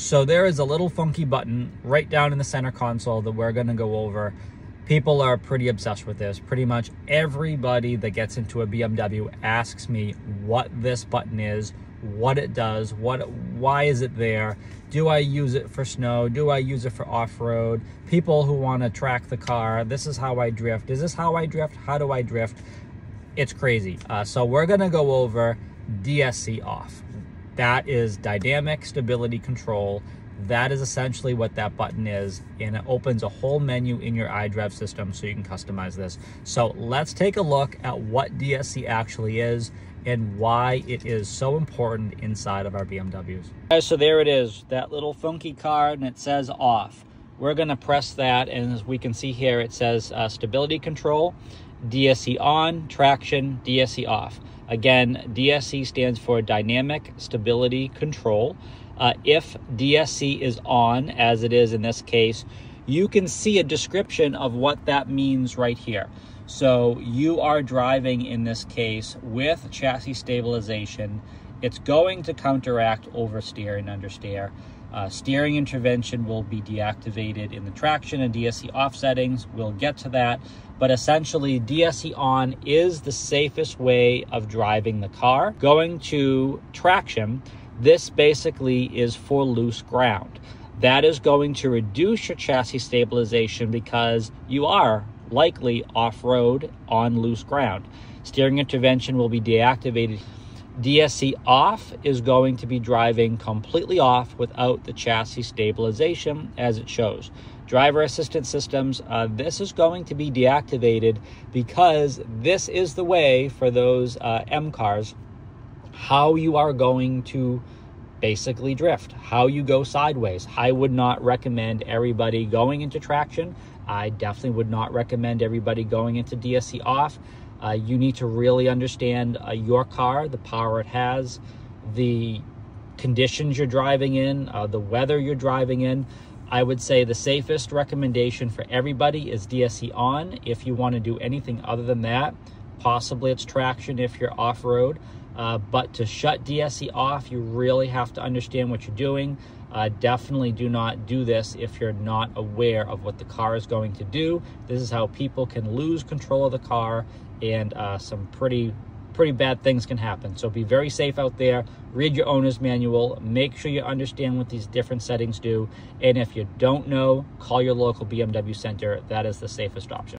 So there is a little funky button right down in the center console that we're gonna go over. People are pretty obsessed with this. Pretty much everybody that gets into a BMW asks me what this button is, what it does, what why is it there? Do I use it for snow? Do I use it for off-road? People who want to track the car, this is how I drift. Is this how I drift? How do I drift? It's crazy. Uh, so we're gonna go over DSC off. That is dynamic stability control. That is essentially what that button is, and it opens a whole menu in your iDrive system so you can customize this. So let's take a look at what DSC actually is and why it is so important inside of our BMWs. So there it is, that little funky card, and it says off. We're gonna press that, and as we can see here, it says uh, stability control, DSC on, traction, DSC off. Again, DSC stands for Dynamic Stability Control. Uh, if DSC is on, as it is in this case, you can see a description of what that means right here. So you are driving in this case with chassis stabilization. It's going to counteract oversteer and understeer. Uh, steering intervention will be deactivated in the traction and DSC off settings. We'll get to that. But essentially, DSC on is the safest way of driving the car. Going to traction, this basically is for loose ground. That is going to reduce your chassis stabilization because you are likely off road on loose ground. Steering intervention will be deactivated DSC off is going to be driving completely off without the chassis stabilization as it shows. Driver assistance systems, uh, this is going to be deactivated because this is the way for those uh, M cars how you are going to basically drift, how you go sideways. I would not recommend everybody going into traction. I definitely would not recommend everybody going into DSC off. Uh, you need to really understand uh, your car, the power it has, the conditions you're driving in, uh, the weather you're driving in. I would say the safest recommendation for everybody is DSC on. If you want to do anything other than that, possibly it's traction if you're off road. Uh, but to shut DSC off, you really have to understand what you're doing. Uh, definitely do not do this if you're not aware of what the car is going to do. This is how people can lose control of the car and uh, some pretty pretty bad things can happen. So be very safe out there. Read your owner's manual. Make sure you understand what these different settings do. And if you don't know, call your local BMW center. That is the safest option.